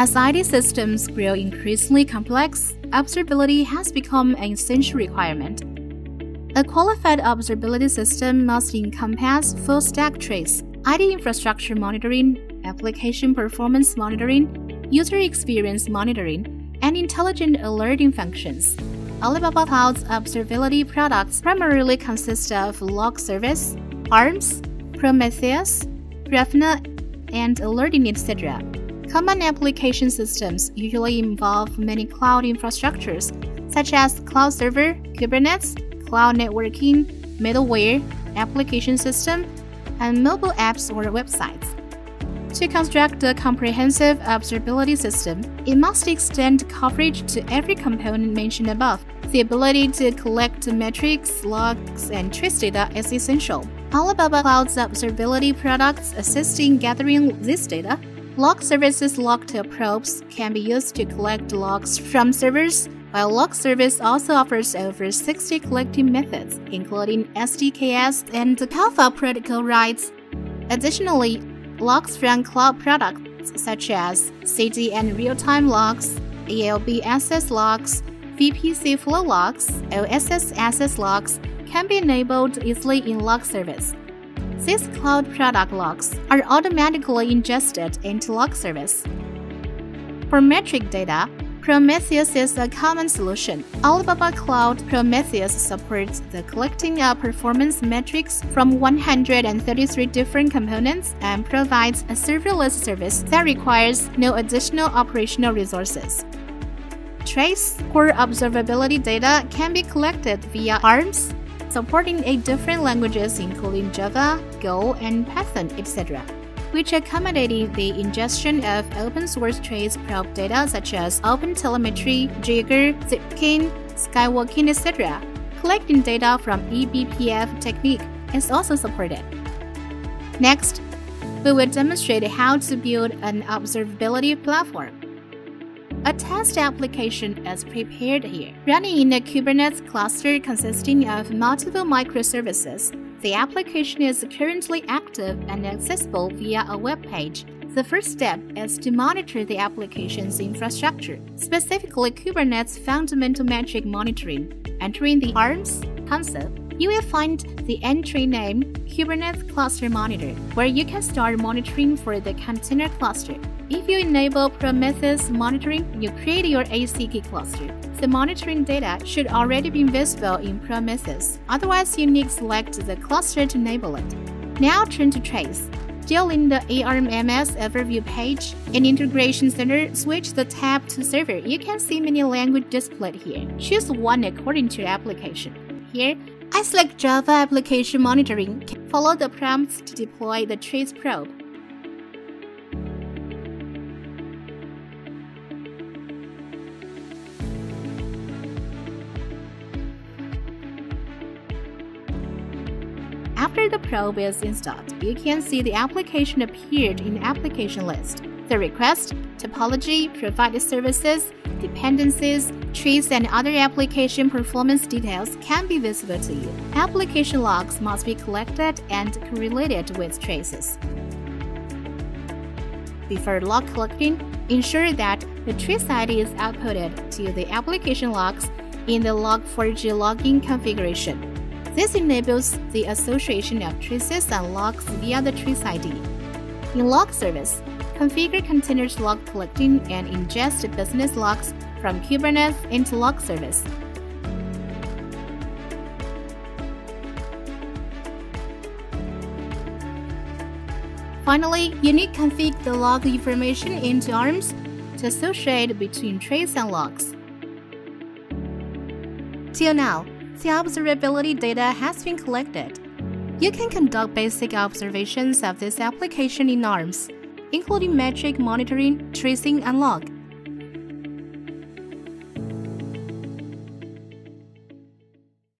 As IT systems grow increasingly complex, observability has become an essential requirement. A qualified observability system must encompass full stack trace, IT infrastructure monitoring, application performance monitoring, user experience monitoring, and intelligent alerting functions. Alibaba Cloud's observability products primarily consist of log service, ARMS, Prometheus, Grafana, and alerting, etc. Common application systems usually involve many cloud infrastructures, such as cloud server, Kubernetes, cloud networking, middleware, application system, and mobile apps or websites. To construct a comprehensive observability system, it must extend coverage to every component mentioned above. The ability to collect metrics, logs, and trace data is essential. Alibaba Cloud's observability products assist in gathering this data Log services logtail probes can be used to collect logs from servers, while log service also offers over 60 collecting methods, including SDKs and Kafka protocol writes. Additionally, logs from cloud products such as CDN real-time logs, ELB access logs, VPC flow logs, OSS access logs can be enabled easily in log service. These cloud product logs are automatically ingested into log service. For metric data, Prometheus is a common solution. Alibaba Cloud Prometheus supports the collecting of performance metrics from 133 different components and provides a serverless service that requires no additional operational resources. Trace or observability data can be collected via ARMS, supporting eight different languages including Java, Go, and Python, etc., which accommodated the ingestion of open source trace probe data such as OpenTelemetry, Jaeger, Zipkin, Skywalking, etc. Collecting data from eBPF technique is also supported. Next, we will demonstrate how to build an observability platform. A test application is prepared here. Running in a Kubernetes cluster consisting of multiple microservices, the application is currently active and accessible via a web page. The first step is to monitor the application's infrastructure, specifically Kubernetes fundamental metric monitoring. Entering the ARMS console, you will find the entry name Kubernetes Cluster Monitor, where you can start monitoring for the container cluster. If you enable Prometheus monitoring, you create your ACK cluster. The monitoring data should already be visible in Prometheus. Otherwise, you need to select the cluster to enable it. Now turn to Trace. Still in the ARMS overview page, in Integration Center, switch the tab to Server. You can see many language displayed here. Choose one according to your application. Here, I select Java Application Monitoring. Follow the prompts to deploy the trace probe. After the probe is installed, you can see the application appeared in the application list. The request, topology, provided services, dependencies, trees, and other application performance details can be visible to you. Application logs must be collected and correlated with traces. Before log collecting, ensure that the trace ID is outputted to the application logs in the Log4j logging configuration. This enables the association of traces and logs via the trace ID. In log service, configure containers log collecting and ingest business logs from Kubernetes into log service. Finally, you need config the log information into ARMS to associate between trace and logs. Till now, the observability data has been collected. You can conduct basic observations of this application in ARMS, including metric monitoring, tracing, and log.